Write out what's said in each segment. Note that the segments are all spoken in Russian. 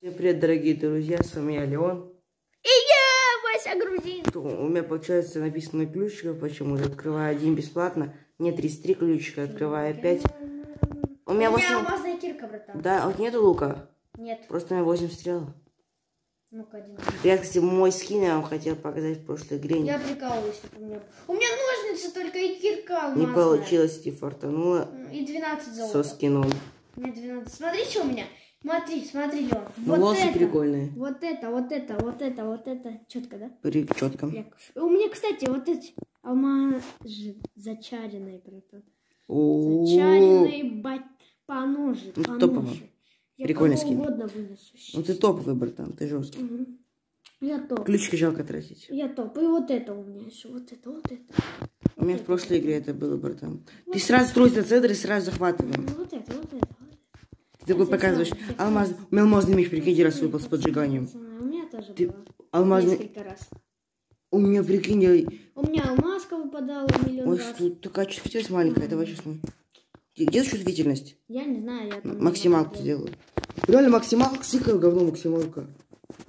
Всем привет, дорогие друзья, с вами я, Леон. И я, Вася Грузин. У меня, получается, написано ключиков почему-то. Открываю один бесплатно. Нет, 33 ключика, открываю 5. У У меня меня 8... алмазная кирка, братан. Да, вот нету лука. Нет. Просто у меня 8 стрел. Ну-ка, один. Я, кстати, мой скин я вам хотел показать в прошлой игре. Я прикалываюсь, у меня... У меня ножницы только и кирка алмазная. Не получилось, и фартануло И 12 со золота. скином. У меня 12. Смотри, что у меня. Смотри, смотри, Лён. Ну, волосы это. прикольные. Вот это, вот это, вот это, вот это. Четко, да? При четко. Я- У меня, кстати, вот эти алмазы зачаренные, братан. О, Зачаренные бать... поножи, Ну, поножи. топово. Я Прикольный скин. угодно вынесу. Ну ты топовый, братан, ты жесткий. Мгм. Я топ. Ключики жалко тратить. Я топ. И вот это у меня еще. Вот это, вот это. У меня в прошлой игре это было, братан. Ты сразу строишь на центр и сразу захватываем. Вот это, вот это. Такой показываешь. Алмаз... У меня алмазный меч, прикинь, раз выпал с поджиганием. У меня тоже Ты- было. Алмазный... Несколько раз. У меня, прикинь, я- У меня алмазка выпадала миллион Ой, раз. тут такая чувствительность маленькая, давай честно. Где чувствительность? Я не знаю, я там... Максималку сделаю. Реально максималка, сикая говно максималка.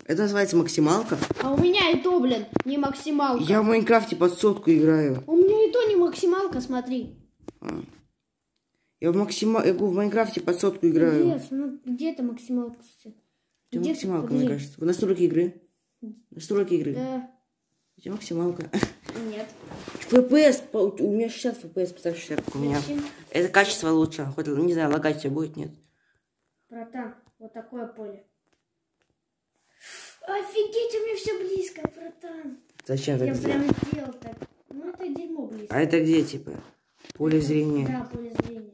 Это называется максималка. А у меня и то, блин, не максималка. Я в Майнкрафте под сотку играю. У меня и то не максималка, смотри. Я в максима... я в Майнкрафте под сотку играю. Где, ну, где это максималка? тебя Где максималка, мне кажется. Настройки игры. Настройки игры. Да. У тебя максималка. Нет. По- у меня 60 FPS, представь, 60 как у меня. Зачем? Это качество лучше. Хоть, не знаю, лагать тебе будет, нет. Братан, вот такое поле. Офигеть, у меня все близко, братан. Зачем так Я сделать? прям сделал так. Ну, это дерьмо близко. А это где, типа? Поле зрения. Да, поле зрения.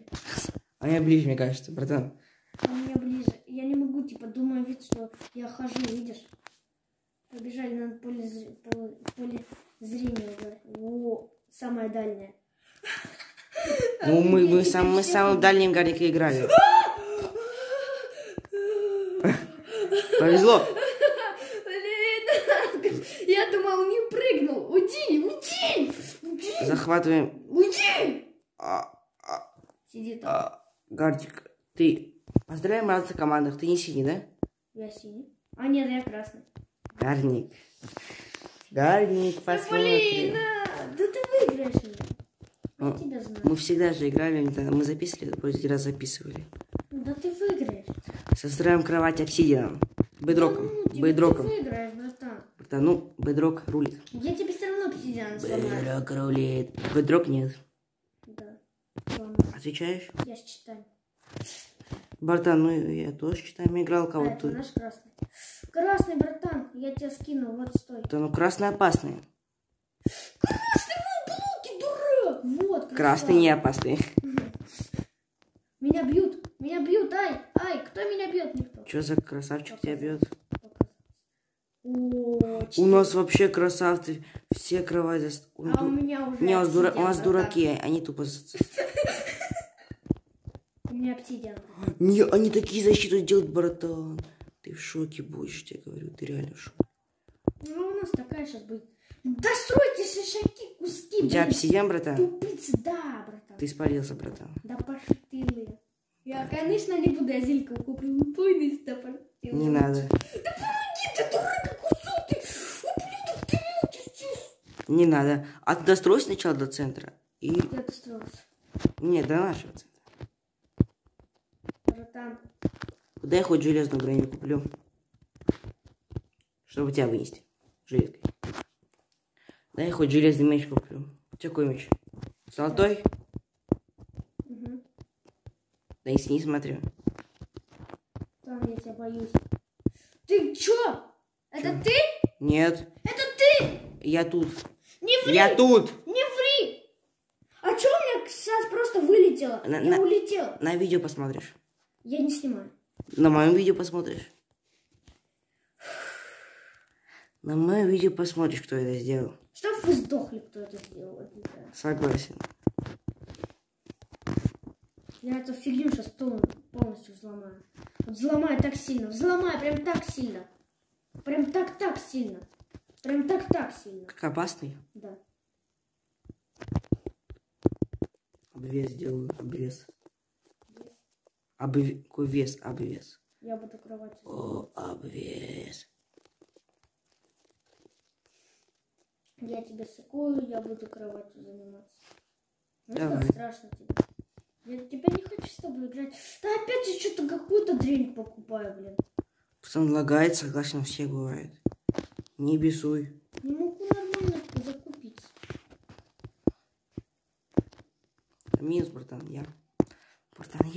А я ближе, мне кажется, братан. А меня ближе. Я не могу, типа, думаю, вид, что я хожу, видишь? Побежали на поле, поле, поле зрения. О, самое дальнее. Ну, мы, мы, Офигеть, сам, мы самым дальним гарике играли. Повезло. Блин, я думал, не прыгнул. Уйди, уйди, Захватываем. уйди. А, Сиди там. а, Гардик, ты... Поздравляем разных командах. Ты не синий, да? Я синий. А нет, я красный. Гарник. Гарник, посмотрим. а, да ты выиграешь меня. Я Ну, тебя знаю. Мы всегда же играли, мы записывали, вроде раз записывали. Да ты выиграешь. Состроим кровать обсидианом. Бедроком. Ну, типа, Бедроком. Ты выиграешь, братан. Братан, ну, бедрок рулит. Я тебе все равно обсидиан сломаю. Бедрок рулит. Бедрок нет. Отвечаешь? Я считаю. Братан, ну я тоже считаем играл А, кого-то. это наш красный. Красный, братан, я тебя скину, вот стой. Да ну красный опасный. Красный в блоке, дурак! Вот, красава. Красный не опасный. Меня бьют, меня бьют, ай, ай, кто меня бьет? Никто. Че за красавчик тебя бьет? О, У нас вообще красавцы. Все У, А у меня уже не, у нас, дура- у нас дураки, они тупо... меня обсидиан. Не, они такие защиту делают, братан. Ты в шоке будешь, я тебе говорю. Ты реально в шоке. Ну, у нас такая сейчас будет. Да стройте шишаки, куски, У тебя обсидиан, братан? Тупицы, да, братан. Ты испарился, братан. Да пошли ты. Я, конечно, не буду, я зельку куплю. Упойный стопор. Не надо. Помоги, ты дурак, кусок ты. Ублюдок, ты. Не надо. А ты дострой сначала до центра. И... Я достроился. Нет, до нашего центра. Братан, Куда я хоть железную броню куплю? Чтобы тебя вынести. Железкой. Да я хоть железный меч куплю. У тебя какой меч? Золотой? Угу. Да и снизу смотрю. Там я тебя боюсь. Ты чё? Это ты? Нет. Это ты? Я тут. Не ври! Я тут! Не ври! А чё у меня сейчас просто вылетело? На- я на- улетел. На видео посмотришь. Я не снимаю. На моем видео посмотришь. На моем видео посмотришь, кто это сделал. Чтоб вы сдохли, кто это сделал. Согласен. Я эту фигню сейчас полностью взломаю. Вот взломаю так сильно. Взломаю прям так сильно. Прям так-так сильно. Прям так-так сильно. Как опасный. Да. Обвес делаю. Обвес. Какой вес? Обвес. Я буду кровать. О, обвес. Я тебя сыкую, я буду кроватью заниматься. Ну, Давай. как страшно тебе. Я теперь не хочу с тобой играть. Да опять я что-то какую-то дрянь покупаю, блин. Пацан лагает, согласен, все бывает. Не бесуй. Не могу нормально закупиться. Минус, братан, я.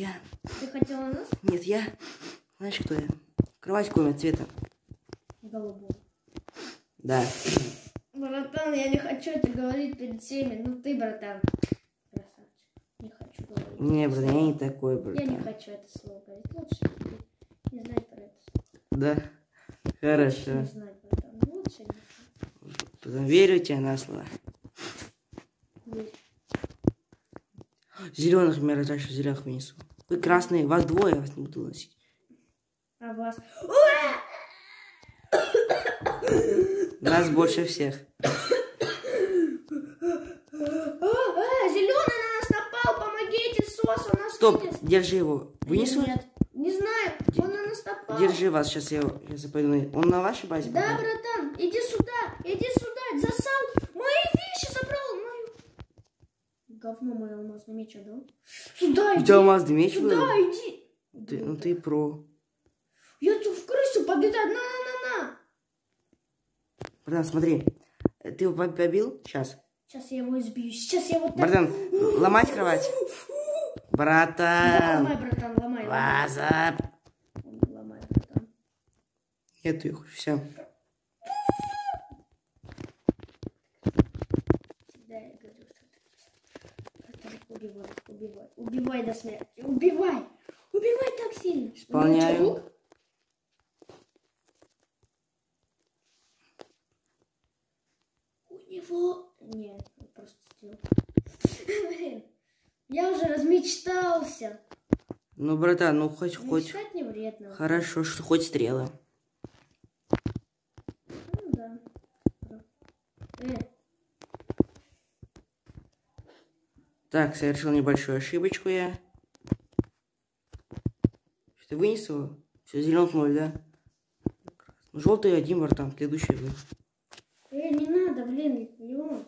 Братан, я. Ты хотела нас? Нет, я. Знаешь, кто я? Кровать какого цвета? Голубого. Да. Братан, я не хочу это говорить перед всеми. Ну ты, братан. Красавчик. Не хочу говорить. Не, братан, я не такой, Я не братан. хочу это слово говорить. Лучше тебе не знать про это. Да. Лучше Хорошо. Не знать, братан. Лучше не Потом верю тебе на слово. знать. Зеленых меня разрешил, зеленых вынесу. Вы красные, вас двое, я вас не буду носить. А вас? Нас больше всех. А, зеленый на нас напал, помогите, сос, у нас Стоп, вынес. держи его. Вынесу? Нет, не знаю, он на нас напал. Держи вас, сейчас я, сейчас я пойду. Он на вашей базе? Да, пока? братан, иди сюда, иди сюда, засал, мои вещи забрал, мою. Говно мой алмазный меч отдал. Сюда У иди, тебя алмазный меч был? сюда иди. Ты- ну ты про. Я тут в крысу победаю, на-на-на-на. Братан, смотри. Ты его поб- побил? Сейчас. Сейчас я его избью, сейчас я вот так... Братан, ломать кровать. Да, Братан. ломай, братан, ломай, ломай. Ваза. Ломай, братан. Нету их, все. Всегда я говорю, что ты Братан, убивай, убивай, убивай до смерти, убивай, убивай так сильно. Исполняю. У него. Нет, просто сделал. Блин, я уже размечтался. Ну, братан, ну хоть, хоть. Не вредно. Хорошо, что хоть стрелы. Ну да. Э, Так, совершил небольшую ошибочку я. Что, ты вынес его? Все, зеленых ноль, да? Ну, желтый один, братан, следующий вы. э, не надо, блин, Леон.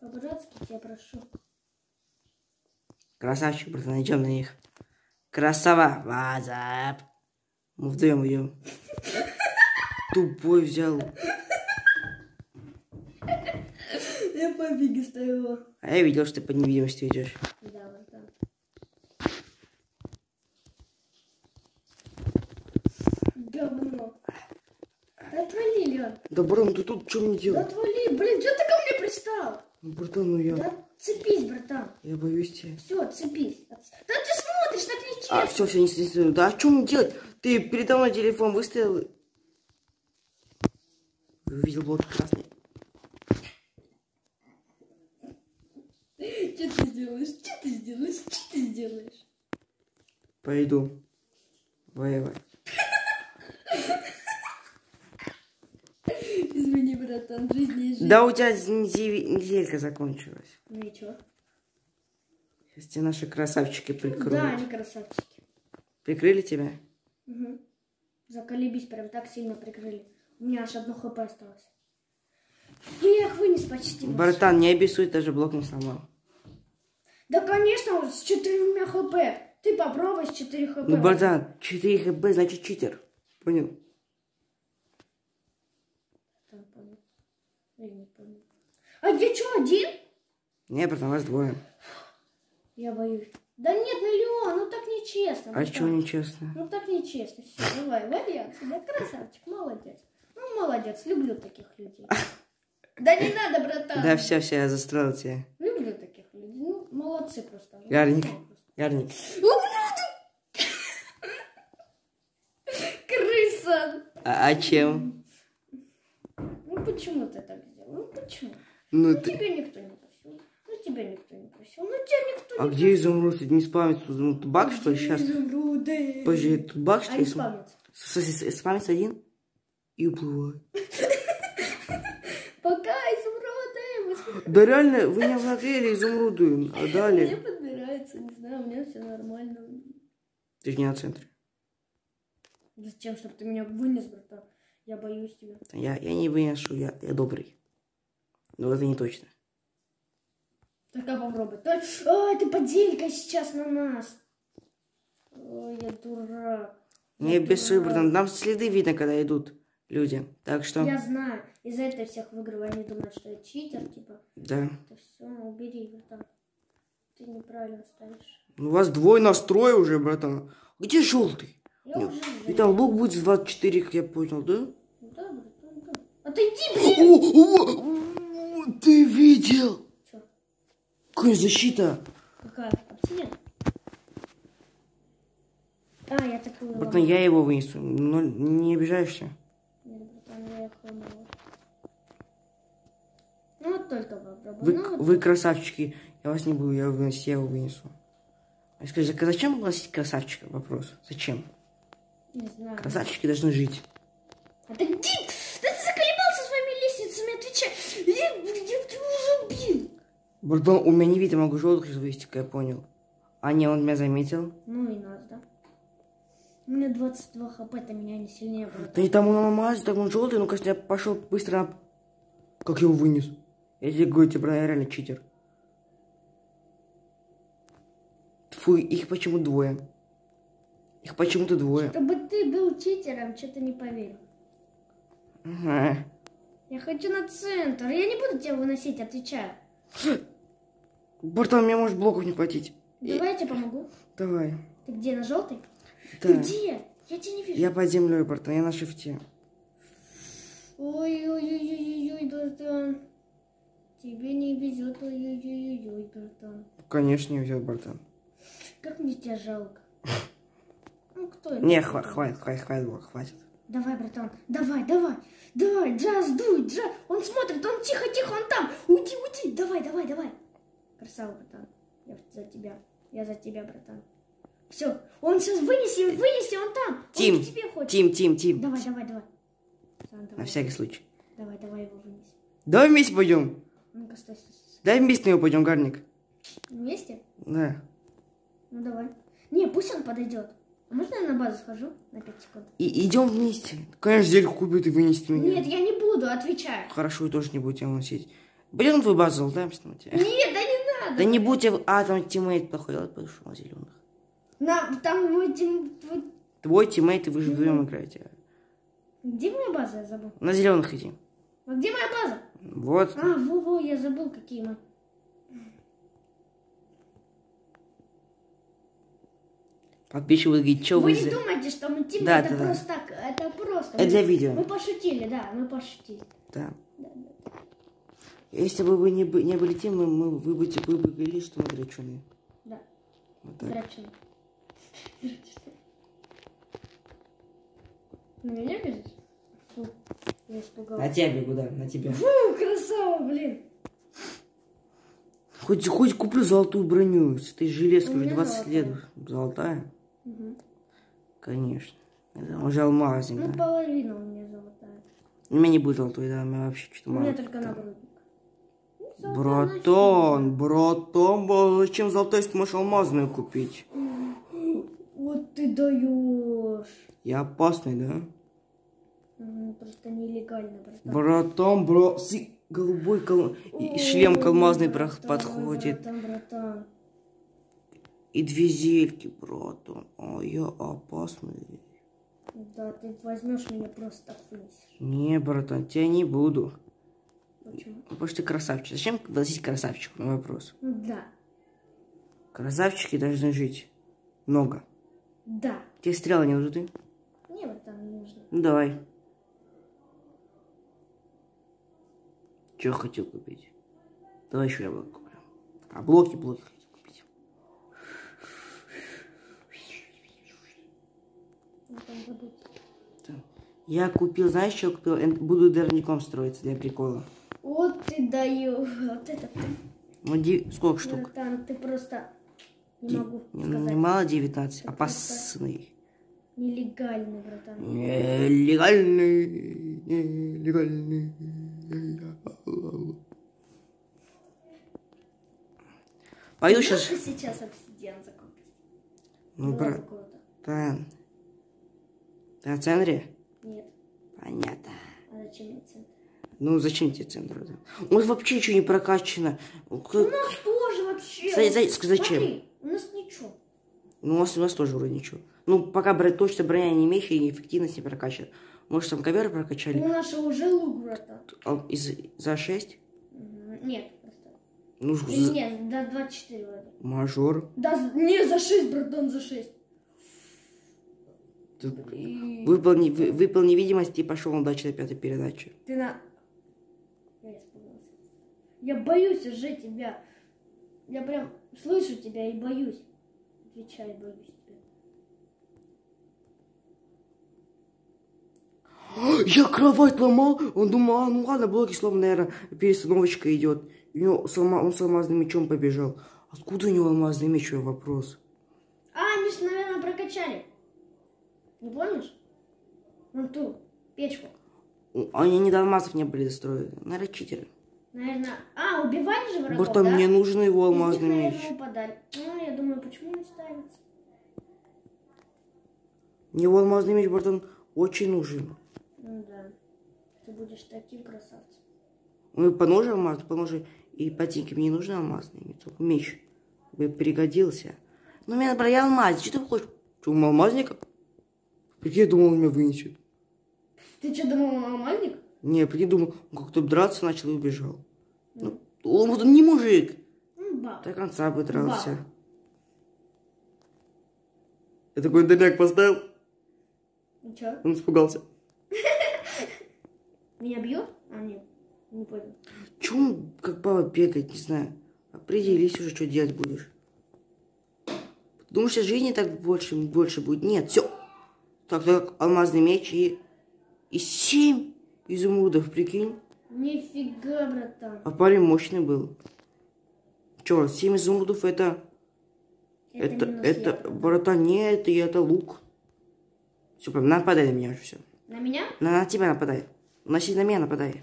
По-братски тебя прошу. Красавчик, братан, идем на них. Красава! Вазап! Мы вдвоем идем. Тупой взял. Я побеги ставила. А я видел, что ты под невидимостью идешь. Да, братан. Говно. Да отвали. Да, братан, ты тут что мне Да делать? отвали, блин, что ты ко мне пристал? Ну, братан, ну я... Да цепись, братан. Я боюсь тебя. Все, цепись. Да ты смотришь, так не А, все, все, не стесняйся. Да, а что мне делать? Ты передо мной телефон выставил. Увидел блок красный. Что ты сделаешь? Что ты сделаешь? Что ты сделаешь? Пойду воевать. Извини, братан, жизнь не жизнь. Да у тебя недель- неделька закончилась. Ну и чё? Сейчас тебе наши красавчики прикроют. Да, они красавчики. Прикрыли тебя? Угу. Заколебись, прям так сильно прикрыли. У меня аж одно хп осталось. Ну я их вынес почти. Братан, не обессудь, даже блок не сломал. Да, конечно, с четырьмя хп. Ты попробуй с 4 хп. Ну, братан, 4 хп, значит читер. Понял? Понял. Я не понял. А я что, один? Не, братан, вас двое. Я боюсь. Да нет, Леон, ну так нечестно. А чего так. нечестно? Ну так нечестно. Все, давай, вали отсюда. Красавчик, молодец. Ну, молодец, люблю таких людей. Да не надо, братан. Да, все, все, я застроил тебя. Люблю таких людей. Ну, молодцы просто. Ярник. Ярник. Крыса! А, а чем? Ну почему ты так сделал? Ну почему? Ну, Ну ты... тебя никто не просил. Ну тебя никто не просил. Ну тебя никто А не где изумруд? Не спамится. Ну, тут баг, что ли, сейчас? Изумруды. Подожди, тут баг, что А ли? не спамится. С- с- с- Спамится один и уплывает. Пока изумруды. Да реально, вы не владели изумруды, а Мне подбирается, не знаю, у меня все нормально. Ты же не на центре. Зачем, чтобы ты меня вынес, братан? Я боюсь тебя. Я, я не выношу, я, я добрый. Но это не точно. Так, а попробуй. Ой, ты поделька сейчас на нас. Ой, я дурак. Не дурак. братан. Нам следы видно, когда идут люди. Так что, Я знаю. Из-за этого всех выигрываю. Они думают, что я читер, типа. да. Это все, убери, братан. Ты неправильно ставишь. У вас двое настрой уже, братан. Где желтый? Я Нет. И там лук будет с 24, как я понял, да? Да, братан, да. Отойди, блин! Ты видел? Чё? Какая защита? Какая? Обсидиан? А, я такую Братан, я его вынесу. Но не обижаешься? Нет, братан, я их ломала. Ну, вот только попробуй. Вы, ну, вот вы красавчики. Я вас не буду, я, вынес- я его вынесу. А скажи, а зачем носить красавчика? Вопрос. Зачем? Не знаю. Красавчики должны жить. Отойди! Да ты заколебался своими лестницами, отвечай! Я, я тебя уже убил! Братан, у меня не видно, могу вывести, как я понял. А не, он меня заметил. Ну и нас, да? У меня 22 хп, это меня не сильнее, Да братан. и там он намазал, там он желтый, ну, конечно, я пошел быстро на... Как я его вынес? Я тебе говорю, тебе, брат, я реально читер. Фу, их почему двое? Их почему-то двое. Чтобы ты был читером, что-то не поверил. Ага. Я хочу на центр. Я не буду тебя выносить, отвечаю. Братан, мне может блоков не хватить. Давай я тебе помогу. Давай. Ты где, на желтый? Ты Да. где? Я тебя не вижу. Я под землей, братан, я на шифте. Ой-ой-ой-ой-ой, братан. Тебе не везет, ой-ой-ой-ой, братан. Конечно, не везет, братан. Как мне тебя жалко. Ну, кто это? Не, хва- хватит, хватит, хватит, блок, хватит. Давай, братан, давай, давай, давай, Джаз, дуй, Джаз. Он смотрит, он тихо-тихо, он там. Уйди, уйди, давай, давай, давай. Красава, братан. Я за тебя, я за тебя, братан. Все, он сейчас вынеси, вынеси, он там. Тим, он к тебе хочет. Тим, Тим, Тим. Давай, давай, давай. Братан, На давай, всякий случай. давай, давай его вынеси. Давай вместе пойдем. Ну-ка, стой, стой, стой. Давай вместе на него пойдем, Гарник. Вместе? Да. Ну, давай. Не, пусть он подойдет. А можно я на базу схожу на 5 секунд? И идем вместе. Конечно, зельку купит и вынести меня. Нет, я не буду, отвечаю. Хорошо, я тоже не буду тебя уносить. Пойдем на твою базу, залутаемся на тебя. Нет, да не надо. Да не будь. А, там тиммейт плохой, я пошел на зеленых. На, там мой тим... твой- Твой тиммейт, и вы же вдвоем играете. Где моя база, я забыл. На зеленых иди. А где моя база? Вот. А, во-во, я забыл, какие мы. Подписчик будет говорить, что Вы вы... не думайте, что мы типа, Да, это да, да. просто так, это просто. Это Мы- для видео. Мы пошутили, да, мы пошутили. Да. Да, да. Если бы вы не, не были тем, мы, мы- вы, бы, вы бы говорили, что мы драчуны. Да, Вот так. драчун. На меня бежишь? Фу, я испугалась. тебя бегу, да, на тебя. Фу, красава, блин. Хоть, хоть куплю золотую броню с этой железкой, уже меня 20 лет. золотая. Мгм. Конечно. Это уже алмазник, Ну, половина у меня золотая. У меня не будет золотой, да, у меня вообще что-то У мало. меня только нагрудник. Братан, братан, ба- зачем золотой, если ты можешь алмазную купить? Вот ты даешь. Я опасный, да? Просто нелегально, братан. Братан, бро... Голубой кол... и- шлем алмазный Ой, бра- братан, подходит. Братан, братан. И две зельки, братан. А я опасный. Да, ты возьмешь меня просто так вынесешь. Не, братан, тебя не буду. Почему? Потому что ты красавчик. Зачем носить красавчик? Мой вопрос. Ну да, Красавчики должны жить. Много. да. Тебе стрелы не нужны? Мне братан не нужно. Ну, давай. Че хотел купить? Давай еще я блок куплю. А блоки, блоки хотел купить. Ну, там забудь. Так. Я купил, знаешь, что я купил? Буду дерником строиться для прикола. Вот ты даешь. Вот это ты. Ну, ди- сколько штук? Братан, ты просто... Не Ди- могу не- сказать. Немало 19. Это Опасный. Нелегальный, братан. Нелегальный. Нелегальный. Пойду сейчас. ты сейчас обсидиан закупить? Ну, Было бы брат, круто. Тан. Ты на центре? Нет. Понятно. А зачем мне центр? Ну, зачем тебе центр? да? У нас вообще ничего не прокачано. У Как- нас тоже вообще. За- за- зачем? Смотри, у нас ничего. Ну, у нас, у нас тоже вроде ничего. Ну, пока бра- точно броня не имеющая и эффективность не прокачана. Может, там ковер прокачали? У нашего уже лук, братан. А, из, за 6? Мгм. Нет, просто. Ну, за- нет, до 24 вроде. мажор. Да, не, за 6, братан, за 6. Блин. Выполни, вы- выполни видимость и пошел на дачу на пятой передаче. Ты на... Я боюсь уже тебя. Я прям слышу тебя и боюсь. Отвечай, боюсь тебя. Я кровать ломал. Он думал, а, ну ладно, блоки сломаны, наверное, перестановочка идет. И у него с алма- он с алмазным мечом побежал. Откуда у него алмазный меч, вопрос? А, они же, наверное, прокачали. Не помнишь? Вон ту печку. У- Они не до алмазов не были достроены. Наверное, читеры. Наверное... А, убивали же врагов, Братан, да? мне нужен его Из них, алмазный меч. наверное, упадали. Ну, я думаю, почему не ставится? Мне его алмазный меч, братан, очень нужен. Ну да. Ты будешь таким красавцем. Ну и по ножу алмаз, по ножу и ботинки мне не нужны алмазные, мне только меч бы пригодился. Ну, мне надо, я алмаз, что ты хочешь? Что, у алмазника? Прикинь, я думал, он меня вынесет. Ты что, думал, он алмазник? Не, прикинь, думал, он как-то драться начал и убежал. Ну, он вот он не мужик. Ну, баб. До конца бы дрался. Ба. Я такой дыряк поставил, Ну чё? он испугался. Меня бьет? А, нет. Не понял. Он как баба бегает, не знаю. Определись уже, что делать будешь. Думаешь, сейчас жизни так больше, больше будет? Нет, все. Так, алмазный меч и... И семь изумрудов, прикинь. Нифига, братан. А парень мощный был. Чё, семь изумрудов это... Это, это, я. братан, не это, это лук. Все, прям нападай на меня уже все. На меня? На, на тебя нападай. Носи на меня нападай.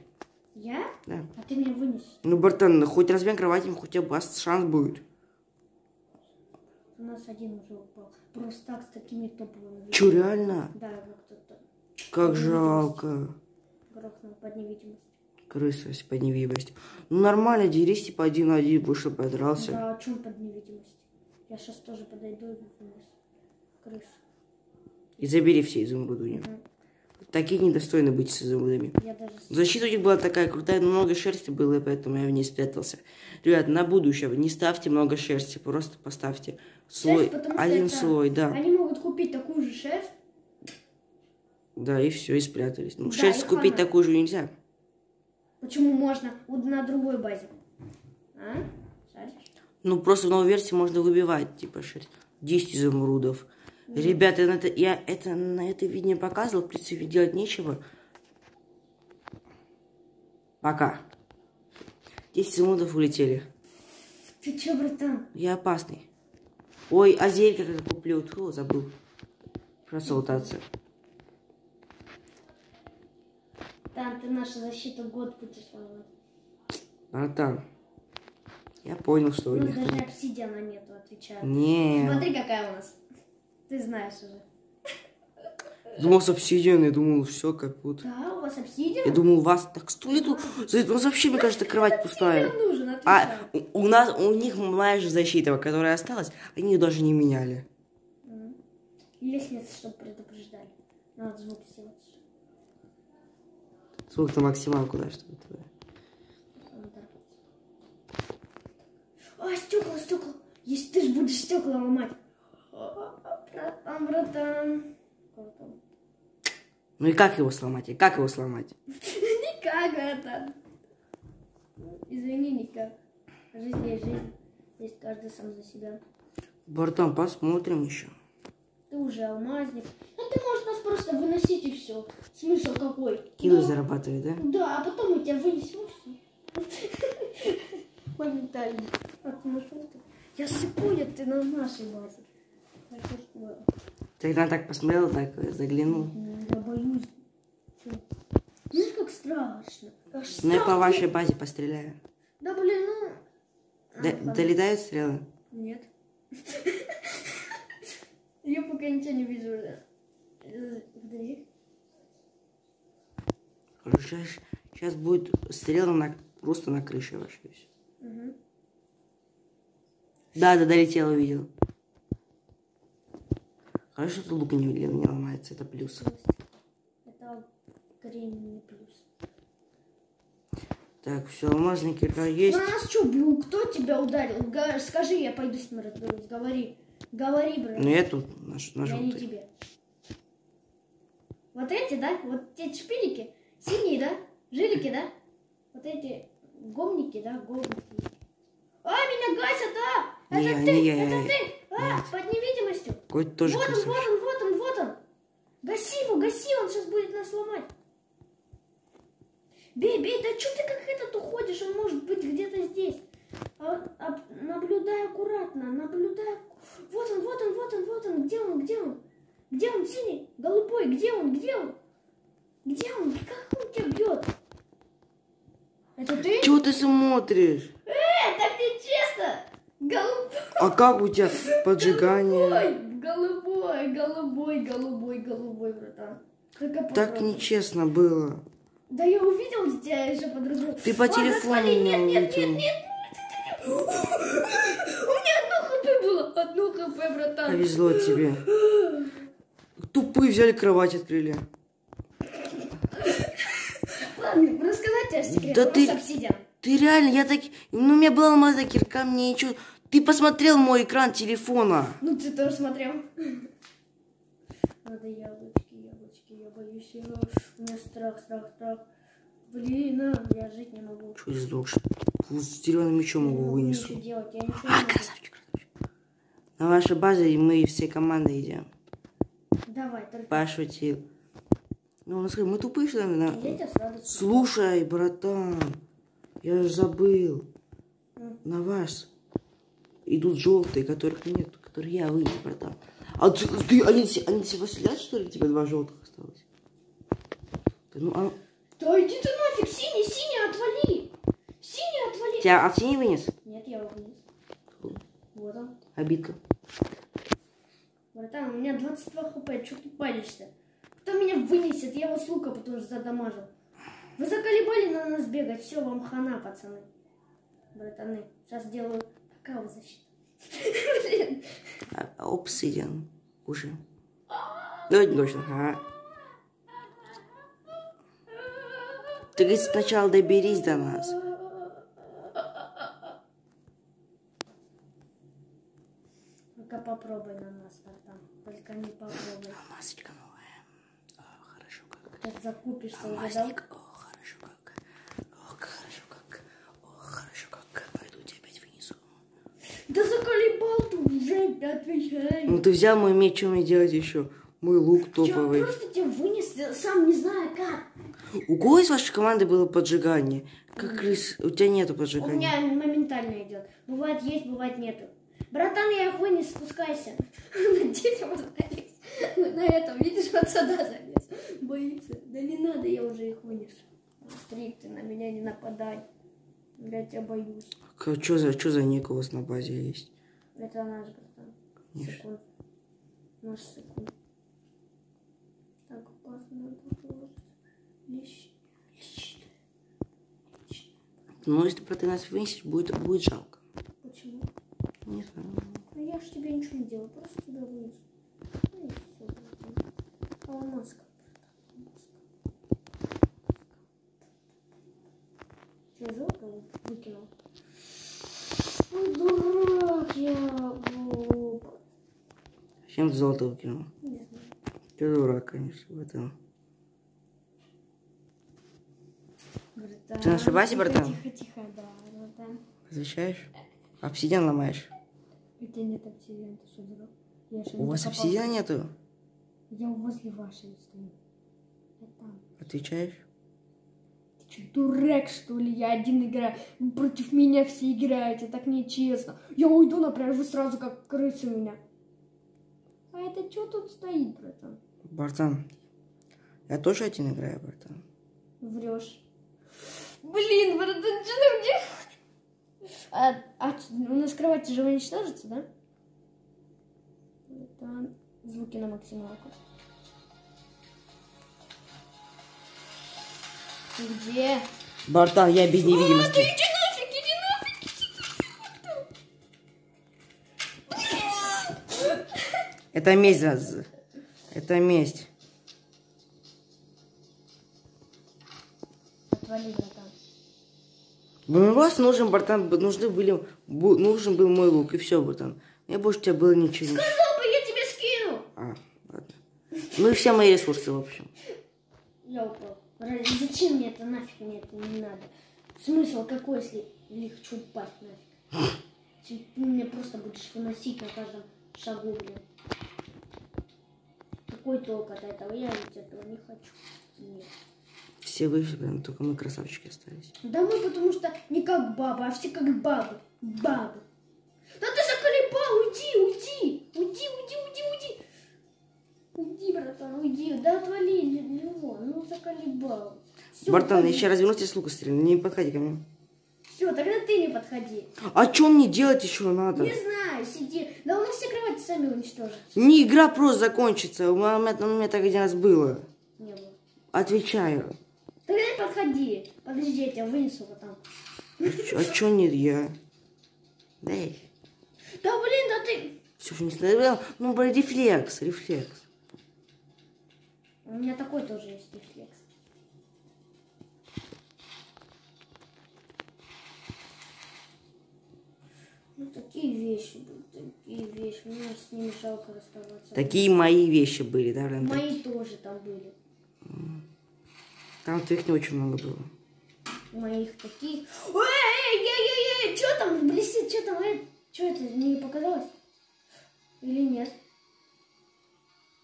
Я? Да. А ты меня вынесешь. Ну, братан, хоть разбей кровать, хоть у вас шанс будет. У нас один уже упал. Просто так, с такими топовыми. Чё, реально? Да, его кто-то Как Невидимость. жалко. грохнул под невидимость. Крыса с под невидимостью. Ну, нормально, дерись, типа, один на один, вышел, подрался. Да, о чем под невидимость? Я сейчас тоже подойду и вынесу. Крыс. И забери все изумруды у него. Мгм. Такие недостойны быть с изумрудами. Даже... Защита у них была такая крутая, но много шерсти было, и поэтому я в ней спрятался. Ребят, на будущее не ставьте много шерсти, просто поставьте слой, что один это- слой, да. Они могут купить такую же шерсть. Да, и все, и спрятались. Ну, Да, шерсть купить хана. такую же нельзя. Почему можно вот на другой базе? А? Шаришь? Ну, просто в новой версии можно выбивать, типа, шерсть. 10 изумрудов. Ребята, на это, я это на это видео показывал, в принципе, делать нечего. Пока. 10 изумрудов улетели. Ты чё, братан? Я опасный. Ой, а зелье как я куплю? Тьфу, забыл. Просолтаться. Там ты нашу защиту год будешь ломать. Братан, я понял, что У у нас них даже обсидиана нету, отвечаю. Не, Смотри, какая у нас. Ты знаешь уже. думал с обсидиан, я думал, все как будто. Да, у вас обсидиан? Я думал, у вас так стоит. У нас вообще, мне кажется, кровать пустая. Нужен, А у, у нас, у них моя же защита, которая осталась, они ее даже не меняли. М. Лестницы, чтобы предупреждали. Надо звук сделать. Сколько максималку, да, что это? Вот так вот. А, стекла, стекла. Если ты же будешь стекла ломать. Братан, братан. Круто. Ну и как его сломать? И как его сломать? Никак, братан. Извини, никак. Жизнь есть жизнь. Здесь каждый сам за себя. Братан, посмотрим еще. Ты уже алмазник. Ну ты можешь нас просто выносить и все. Смысл какой? Кило зарабатывает, да? Да, а потом мы тебя вынесем. и всё. Моментально. А нашел ты? Я ты на нашей базе. Тогда так посмотрел, так заглянул. Я боюсь. Знаешь, как страшно. Аж Ну я по вашей базе постреляю. Да блин, ну... А, Д- ладно. долетают стрелы? Нет. Я пока ничего не вижу подожди. Короче, сейчас будет стрела на, просто на крыше вашей. Мгм. Да, да, долетел, увидел. Хорошо, что лук не, не ломается, это плюс. Это коренный плюс. Так, все, алмазный кирка есть. Ну, нас что, бил? Кто тебя ударил? Га- Скажи, я пойду с ним разберусь. Говори. Говори, брат. Ну я тут наш, на я не тебе. Вот эти, да? Вот эти шпилики? Синие, да? Жилики, да? Вот эти гомники, да? Гомники. А, меня гасят, а! Не Это я, ты, не я, это я. ты! А, под невидимостью. Какой-то тоже вот он, красавчик. вот он, вот он, вот он. Гаси его, гаси, он сейчас будет нас ломать. Бей, бей, да что ты как этот уходишь? Он может быть где-то здесь. А- а- наблюдай аккуратно, наблюдай. Вот он, вот он, вот он, вот он. Где он, где он? Где он, синий, голубой? Где он, где он? Где он? Как он тебя бьет? Это ты? Чего ты смотришь? Э, так! Голубой! А как у тебя поджигание? Голубой, голубой, голубой, голубой, братан. Только Так нечестно было. Да я увидел тебя еще по-другому. Ты по телефону меня нет, нет, нет, нет. У меня одно хп было. Одно хп, братан. Повезло тебе. Тупые взяли кровать, открыли. Ладно, рассказать тебе секрет. Да Да ты- обсидиан. Ты реально, я так... Ну, у меня была алмазная кирка, мне ничего... Ты посмотрел мой экран телефона. Ну, ты тоже смотрел. Надо яблочки, яблочки, я боюсь его. У меня страх, страх, страх. Блин, а, я жить не могу. Что ты сдохшь? С деревянным мечом Я его вынесу. делать, я А, красавчик, красавчик. На вашей базе мы всей командой идем. Давай, только Пошутил. Ну, он сказал, мы тупые, что ли? на-. Слушай, братан, я же забыл. М. На вас идут желтые, которых нет, которые я вынес, братан. А ты, ты- они, они все сидят, что ли? У тебя два желтых осталось? Да ну, а Да иди ты нафиг, синий, синий, отвали! Синий, отвали! тебя от тени вынес? Нет, я его вынес. Вот он. Обидка. Братан, у меня 22 хп, что ты паришься? Кто меня вынесет? Я его с лука потому что задамажил. Вы заколебали на нас бегать, все, вам хана, пацаны. Братаны, сейчас сделаю какао защиту. Блин. А- Обсидиан. Уже. Да, точно. Ага. Ты, говорит, сначала доберись до нас. Только попробуй на нас, братан. Только не попробуй. Масочка новая. О, хорошо как. Сейчас закупишься уже, да? Алмазник. О, хорошо как. О, как хорошо как. О, хорошо как. Пойду тебя опять вынесу. Да заколебал ты уже, отвечай. Ну ты взял мой меч, что мне делать еще? Мой лук Я топовый. просто тебя вынес, я сам не знаю как. У кого из вашей команды было поджигание? Как крыс? У тебя нету У поджигания. меня моментально идет. Бывает есть, бывает нету. Братан, я их вынес, спускайся. На дерево залез. На этом, видишь, вот сюда залез. Боится. Да не надо, я уже их вынес. Стрик, ты на меня не нападай. Я тебя боюсь. Что за, чё за ник у вас на базе есть? Это наш, братан. Секунд. Наш секунд. Так, опасно надо положить. Лещ. Лещ. Лещ. Ну, если ты нас вынесешь, будет, будет жалко. Почему? Не знаю. Ну я ж тебе ничего не делаю, просто тебя вынес. Ну и все. А у братан, маска. Че, жалко выкинул? Ой, дурак я, глупо. Чем ты золото выкинул? Ты дурак, конечно, в этом. Братан, Ты тихо, братан? Тихо, тихо, да, братан. Отвечаешь? Обсидиан ломаешь? У тебя нет обсидиана, ты что, дурак? У вас докопался. обсидиана нету? Я возле вашей стою. Отвечаешь? Ты что, дурак, что ли? Я один играю. Против меня все играете, так нечестно. Я уйду, например, вы сразу как крысы меня это что тут стоит, братан? Братан, я тоже один играю, братан. Врешь. Блин, братан, что там где? А, а у нас кровати же уничтожится, да? Братан, звуки на максималку. Ты где? Братан, я без невидимости. А, ты Это месть. Это месть. Отвали, братан. Просто нужен, братан, нужны были, нужен был мой лук, и все, братан. Мне больше тебя было ничего. Сказал бы, я тебе скину. А, ладно. Ну и все мои ресурсы, в общем. Я упал. Зачем мне это нафиг мне это не надо? Смысл какой, если я хочу упасть нафиг? Ты меня просто будешь выносить на каждом шагу, блин. Какой толк от этого? Я ведь этого не хочу. Нет. Все вышли, прям только мы красавчики остались. Да мы потому что не как бабы, а все как бабы. Бабы. Да ты заколебал, уйди, уйди. Уйди, уйди, уйди, уйди. Уйди, братан, уйди. Да отвали его. Ну заколебал. Всё, братан, уходи. сейчас развернусь и с лука стрельну. Не подходи ко мне. Все, тогда ты не подходи. А что мне делать еще надо? Не знаю, сиди. Да у нас все кровати сами уничтожат. Не игра просто закончится. У меня, у меня так один раз было. Не было. Отвечаю. Тогда не подходи. Подожди, я тебя вынесу потом. А что нет я? Дай. Да блин, да ты... Все, не смотрел. Ну, блин, рефлекс, рефлекс. У меня такой тоже есть рефлекс. Ну, такие вещи будут, такие вещи. Мне с ними жалко расставаться. Такие мои вещи были, да, Рен? Мои тоже там были. Там твоих не очень много было. Моих таких... Эй, эй, эй, эй, эй, что там блестит, что там, эй? Что это, не показалось? Или нет?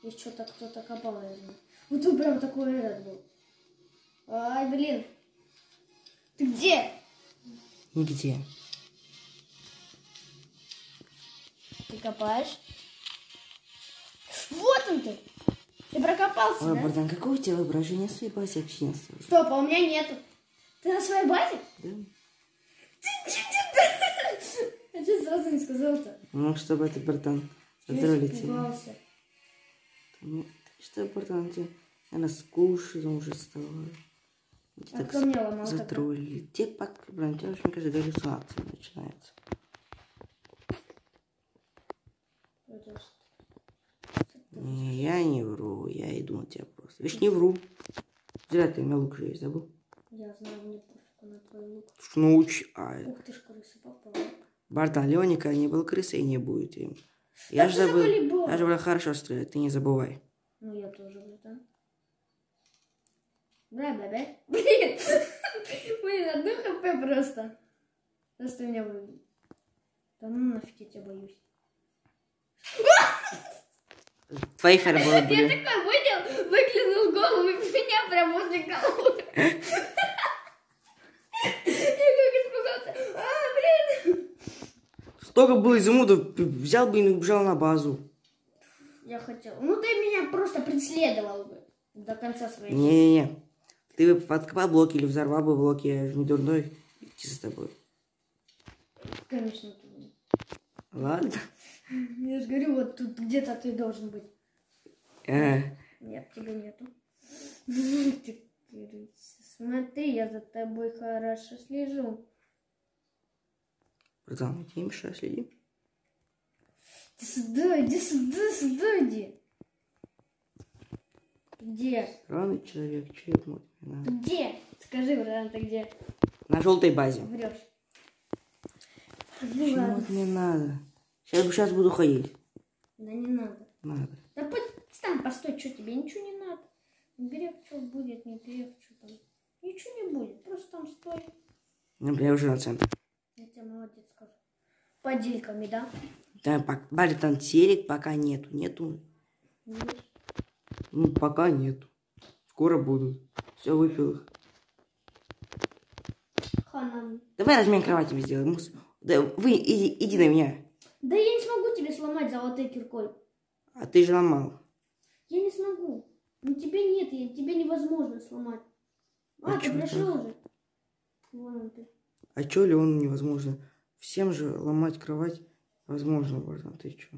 Здесь что-то кто-то копал, наверное. Вот тут прям такой этот был. Ай, блин. Ты где? Нигде. Ты копаешь? Вот он ты! Ты прокопался, Ой, да? братан, какое у тебя воображение своей базе не осталось? Стоп, а у меня нету. Ты на своей базе? Да? А что сразу не сказал-то? Ну, чтобы это, братан, затроллить тебя. Ну, что, братан, тебе, наверное, скучно уже стало. Тебе А так кто мне ломал затроллили. Те пока, блин, у тебя очень, кажется, галлюцинации начинаются. Не, я не вру, я иду на тебя просто. Видишь, не вру. Зря ты у меня лук же есть, забыл? Я знаю, мне пофигу на твой лук. Что научи... А, Ух ты ж, крыса попала. братан, Леоника не был крысой и не будет им. Я Да же забыл. Я же, бля, хорошо стреляю, ты не забывай. Ну, я тоже, братан. Бля, бля, бля. Блин, блин, одно хп просто. Просто меня вы... Да ну нафиг я тебя боюсь. Твои фаерболы Я такой вынял, выглянул голову, и меня прям возле головы. Я как испугался. А, блин. Столько было изумрудов, взял бы и убежал на базу. Я хотел. Ну ты меня просто преследовал бы до конца своей жизни. Не-не-не. Ты бы подкопал блоки или взорвал бы блоки, я же не дурной. Идти за тобой. Конечно, ты. Ладно. Я же говорю, вот тут где-то ты должен быть. Э, Нет, тебя нету. Смотри, я за тобой хорошо слежу. братан, я тебе не мешаю, следи. Иди сюда, иди сюда, сюда иди. Где? Странный человек, че смотрю? На, Где? Скажи, братан, ты где? на желтой базе. Врешь. Ну ладно. вот мне надо? Сейчас, сейчас буду ходить. Да не надо. Надо. Да пусть стань, постой, что тебе ничего не надо. Грех, что будет, не грех, что там. Ничего не будет, просто там стой. Ну, я уже на центр. Я тебе молодец скажу. Подельками, да? Да, пок- братан, телек пока нету. Нету. Ну, пока нету. Скоро будут. Все, выпил их. Ханан. Давай размен кровати сделаем. Да, вы, иди, иди на меня. Да я не смогу тебе сломать золотой киркой. А ты же ломал. Я не смогу. Ну тебе нет, тебе невозможно сломать. А, А ты пришел так? уже? Вон он ты. А чё ли он невозможно? Всем же ломать кровать возможно, братан. Ты чё?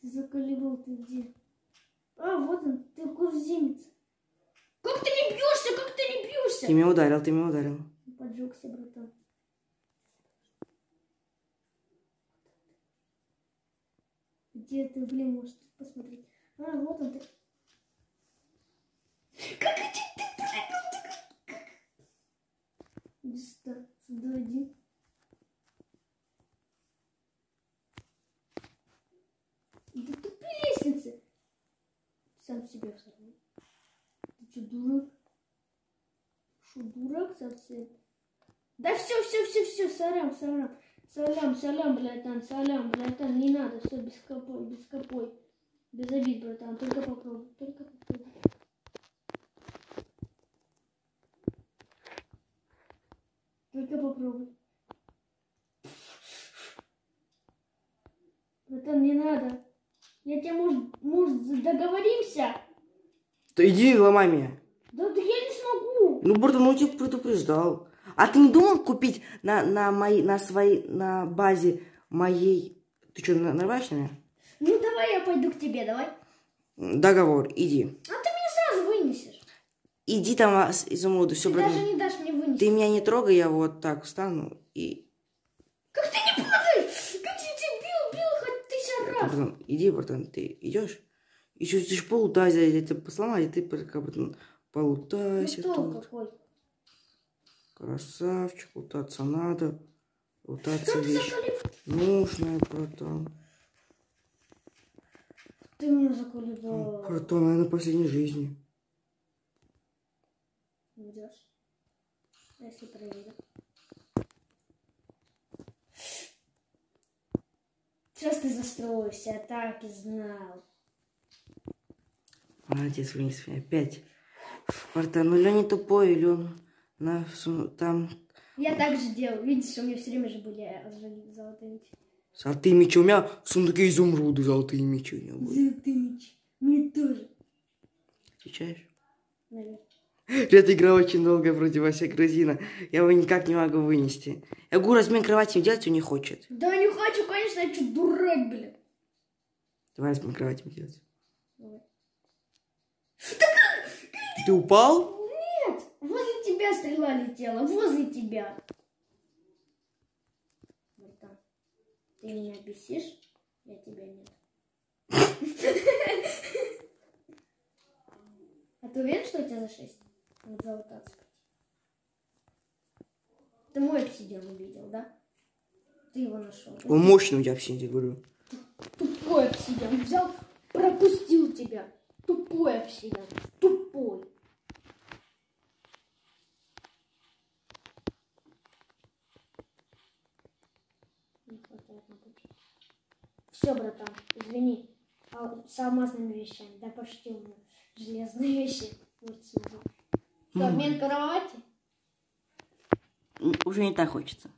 Ты заколебал, ты где? А, вот он, ты курзинец. Как ты не бьешься, как ты не бьешься? Ты меня ударил, ты меня ударил. Поджегся, братан. Где ты, блин, можешь тут посмотреть? А, вот он ты. Как ты прыгнул, ты как? Иди сюда, сюда иди. Да тупи лестницы. Сам себя взорвал. Что, дурак? Что, дурак совсем? Да все, все, все, все, сорям, сорям. Салям, салям, братан, салям, братан, не надо, все, без копой, без копой. Без обид, братан, только попробуй, только попробуй. Только попробуй. Братан, не надо. Я тебе, может, может, договоримся? Да иди ломай меня. Да, да я не смогу. Ну, братан, ну тебя предупреждал. А ты не думал купить на, на, моей, на своей, на базе моей... Ты что, на- нарываешь на меня? Ну давай я пойду к тебе, давай. Договор, иди. А ты меня сразу вынесешь. Иди там а, с изумруду, все, ты братан. даже не дашь мне вынести. Ты меня не трогай, я вот так встану и... Как ты не падаешь? Как я тебя бил, бил хоть тысяча раз. Братан, иди, братан, ты идешь? Еще ты ж полутайся, я тебя сломал, и ты братан, Ну полутайся толк тут. какой. Красавчик, лутаться надо. Лутаться Как вещь нужная, братан. Ты меня заколебал. Братан, наверное, последней жизни. Идешь. А Если проверю. Сейчас ты застроишься, я так и знал. Молодец, вниз меня. Братан, ну или он не тупой, или он на, там Я так же делал. Видишь, у меня все время же были э, зол- золотые мечи. золотые мечи. У меня в сундуке изумруды золотые мечи у него были. Золотые мечи. Мне тоже. Отвечаешь? Наверное. Эта игра очень долгая против Вася Грузина. Я его никак не могу вынести. Я говорю, размен кровати делать он не хочет. Да не хочу, конечно, я что, дурак, блин. Давай размен кровати делать. Ты упал? Нет, возле тебя стрела летела, возле тебя. Братан, ты меня бесишь, я тебя нет. А ты уверен, что у тебя за шесть? Надо залутаться. Ты мой обсидиан увидел, да? Ты его нашел. Он мощный у тебя я говорю. Тупой обсидиан. Взял, пропустил тебя. Обсидиан. Тупой. Не хватает на пути. Все, братан, извини. А с алмазными вещами. Да почти у меня железные вещи. Вот смотри. Что, обмен кровати? Уже не так хочется.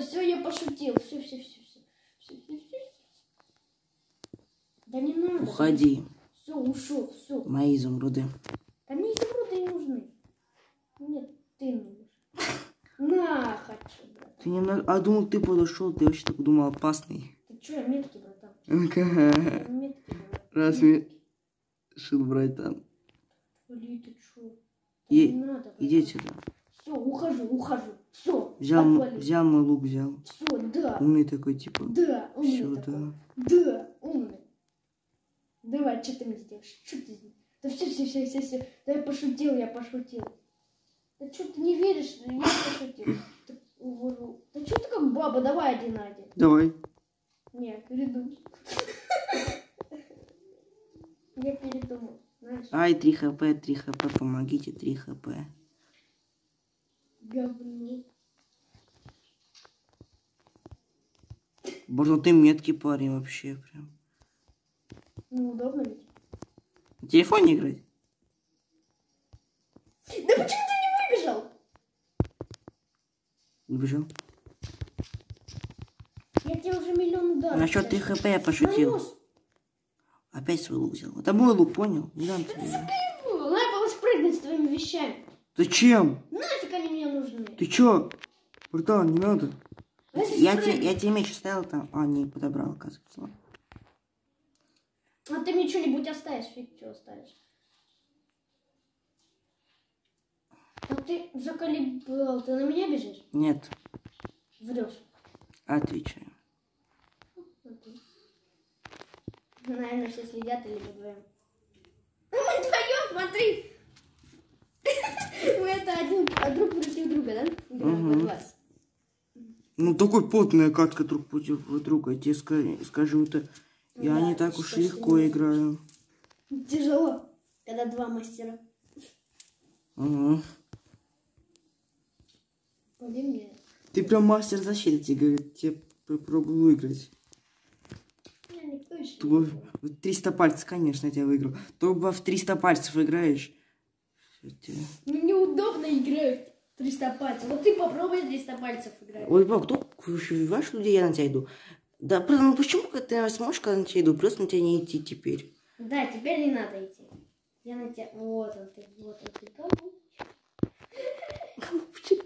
Все, я пошутил. Все, все, все, все. Все, все, все. Да не надо. Уходи, Все, ушел, все. мои изумруды. Да мне изумруды не нужны. Нет, ты нужен. На, хочу, брат. Ты не на- А думал, ты подошел, ты вообще так думал опасный. Ты что, я меткий, братан? Ну-ка, Я меткий, брат. Раз мне шил брать там. Блин, ты что? И- Не надо. Иди сюда. Все, ухожу, ухожу. Все, Взял, взял мой лук, взял. Все, да. Умный такой, типа. Да, умный Все, такой. да. Да, умный. Давай, что ты мне сделаешь? Что ты сделаешь? Да все, все, все, все, все. Да я пошутил, я пошутил. Да что ты не веришь? Я пошутил. Да, увожу. Да что ты как баба? Давай один на один. Давай. Нет, передумал. Я передумал, Ай, 3 хп, 3 хп, помогите, 3 хп. говно. Боже, ты меткий парень вообще прям. Ну, удобно ведь? На телефоне играть? Да почему ты не выбежал? Убежал. Я тебе уже миллион ударов. Насчет 3 сейчас. хп я пошутил. Нанес. Опять свой лук взял. Это мой лук, понял? Не дам тебе. Надо было спрыгнуть с твоими вещами. Зачем? Нафиг они мне нужны? Ты чё? Братан, не надо. Я, те, я тебе меч оставил там. А, не, подобрал, оказывается. А ты мне что-нибудь оставишь? Фиг что оставишь. А ты заколебал. Ты на меня бежишь? Нет, Врешь. отвечаю. Наверное, все следят или мы вдвоем. Ну, мы вдвоем, смотри! Мы это один, а друг против друга, да? Играем Мгм. под вас. Ну, такой потная катка друг против друга. Я тебе ска- скажу, это я Да, не так уж легко ж играю. Тяжело, когда два мастера. Ага. Мне. Ты прям мастер защиты, тебе. Тебе попробую выиграть. Не. Ты бы в 300 пальцев, конечно, я тебя выиграл. Только в 300 пальцев играешь. Ну, неудобно играть 300 пальцев. Вот ты попробуй 300 пальцев играть. Ой, бог, кто знаешь, людей я на тебя иду? Да, ну почему ты сможешь, когда на тебя иду, просто на тебя не идти теперь? Да, теперь не надо идти. Я на тебя... Вот он ты, вот он ты. Голубчик.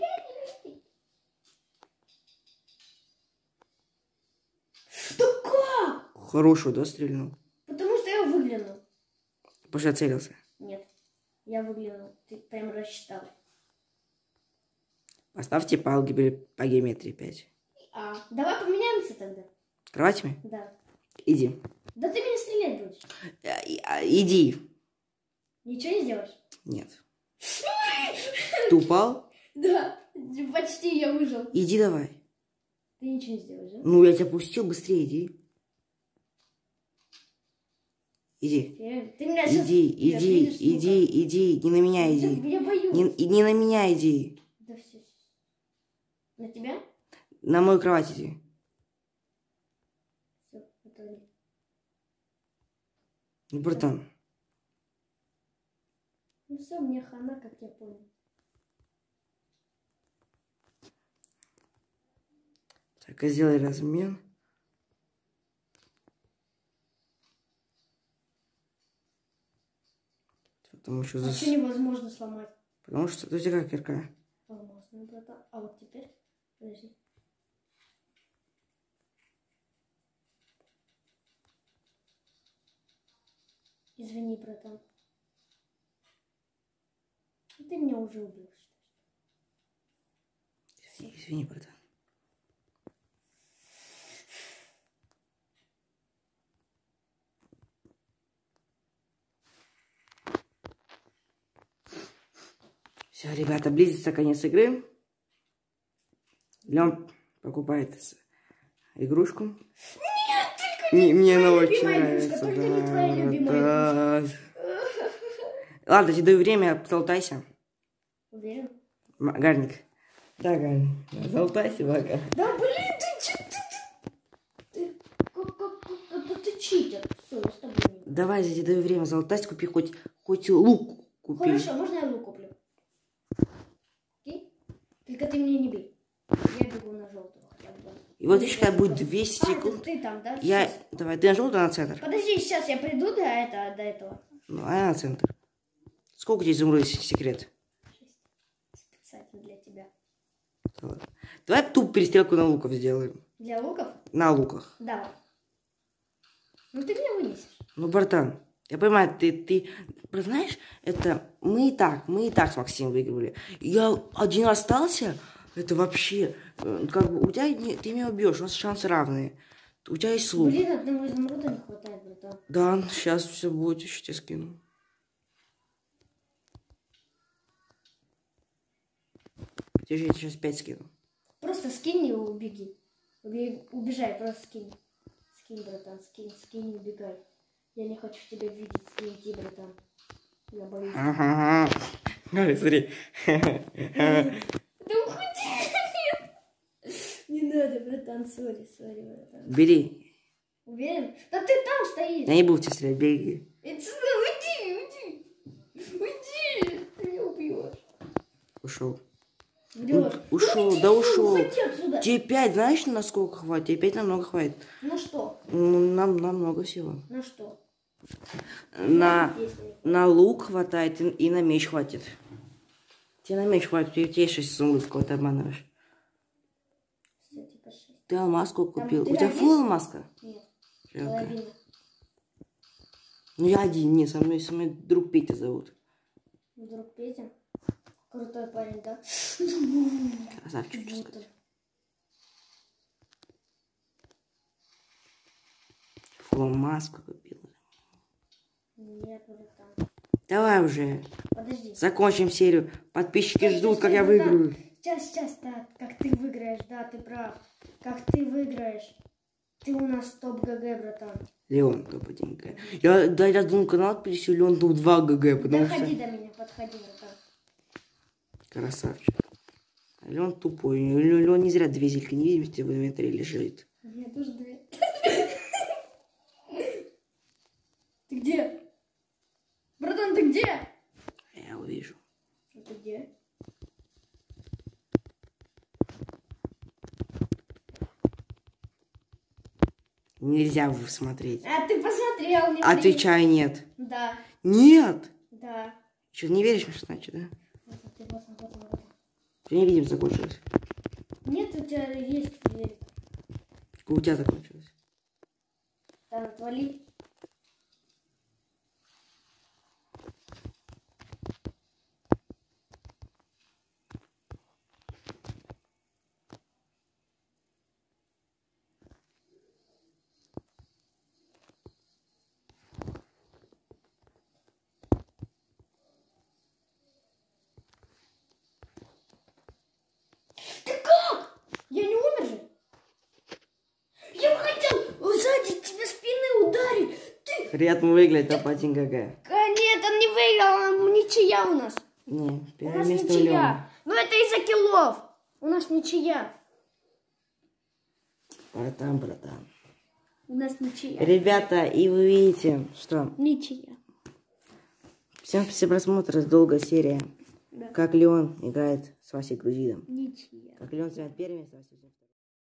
Да как? Хорошего, да, стрельнул? Потому что я выглянул. Потому что я целился. Нет, я выглянул. Ты прям рассчитал. Поставьте по алгебре по геометрии 5. А, давай поменяемся тогда. Кроватями? Да. Иди. Да ты меня стрелять будешь. А, и- а, Иди. Ничего не сделаешь? Нет. Ты упал? Да, почти я выжил. Иди давай. Ты ничего не сделаешь, да? Ну, я тебя пустил, быстрее иди. Иди. Я- Ты меня сейчас... Иди, иди, иди, иди. Не на меня иди. Я боюсь. Не, не на меня иди. На тебя? На мою кровать иди. Ну, братан. Ну все, мне хана, как я понял. Так, а сделай размен. Потому что, А зас... невозможно сломать? Потому что у тебя как кирка. Алмазная, братан. А вот теперь? Подожди. Извини, братан. Ты меня уже убил. что ли? Извини, братан. Все, ребята, близится конец игры. Леон покупает игрушку. Нет, не мне она очень игрушка, нравится. только не твоя да, любимая да. Ладно, тебе даю время, золотайся. Уверен? Гарник. Да, Гарник. Золотайся, пока. Да блин, ты че ты, ты, ты, да читер. Все, я с тобой не. Давай, я тебе даю время золотайся, купи хоть, хоть лук купи. Хорошо, можно я лук куплю? Окей? Только ты меня не бей. Я бегу на желтого хотя бы. да. И вот еще когда будет 200 А, это секунд, ты там, да? я... Щас. Давай, ты на желтый, на центр? Подожди, сейчас я приду до этого, до этого. Ну, а я на центр. Сколько тебе изумруд секрет? Специально для тебя. Ладно. Давай тупо перестрелку на луков сделаем. Для луков? На луках. Давай. Ну ты меня вынесешь. Ну, братан, я понимаю, ты, ты, знаешь, это мы и так, мы и так с Максимом выигрывали. Я один остался, это вообще, э, как бы, у тебя, не- ты меня убьешь, у нас шансы равные. У тебя есть лук. Блин, одного изумруда не хватает, братан. Да, сейчас все будет, еще тебе скину. Я тебе сейчас 5 скину. Просто скинь и убеги. Убе- Убежай, просто скинь. Скинь, братан, скинь, скинь убегай. Я не хочу тебя видеть, скинь, иди, братан. Я боюсь. Ага. Ой, смотри. Да уходи! Надо, братан, сори, сори, братан. Бери. Уверен? Да ты там стоишь! Я не буду тебя стрелять, беги. Сюда, уйди, уйди! Уйди! Ты меня убьешь. Ушел. Врешь. ушел, Уйди, да ушел. Тебе 5, знаешь, на сколько хватит? Тебе 5 намного хватит. На что? Ну, Нам, нам много всего. На что? На, на лук хватает и, и на меч хватит. Тебе на меч хватит, у тебя шесть кого ты обманываешь. Ты алмазку Там купил. У тебя фул алмазка? Нет, Жалко. Ну я один, не, со мной, со мной друг Петя зовут. Друг Петя. Крутой парень, да? Красавчик, что сказать. Круто. Full алмазку купил. Нет, братан. Давай уже, Подожди. закончим серию. Подписчики Стой, ждут, стой, как я выиграю. Сейчас, сейчас, да, как ты выиграешь, да, ты прав. Как ты выиграешь. Ты у нас топ GG, братан. Леон топ-1 GG. Я, да, я думал, канал пересел Леон топ-2 GG, потому Доходи что... до меня, подходи, братан. Красавчик. Леон тупой. Ле- Леон не зря две зельки невидимости в инвентаре лежит. У меня тоже две. Ты где? Братан, ты где? Я увижу. А Ты где? Нельзя смотреть. А ты посмотрел, не Отвечай нет. Да, Нет! да. Что, не веришь мне, значит, да? Вот, вот, вот, вот, вот, вот. Что не видим закончилось? Нет, у тебя есть дверь. У тебя закончилось. Там отвали. Ты как? Я не умер же? Я хотел сзади тебе спины ударить. Ты... Приятно выглядит топ-1 ГГ. А, нет, он не выиграл, он ничья у нас. Не, У первое нас место у ничья. Ну это из-за киллов. У нас ничья. Братан, братан. У нас ничья. Ребята, и вы видите, что Ничья. всем спасибо просмотр, долгая серия. Да. Как Леон играет с Васей Грузидом. Ничья. Как Леон занимает первое место,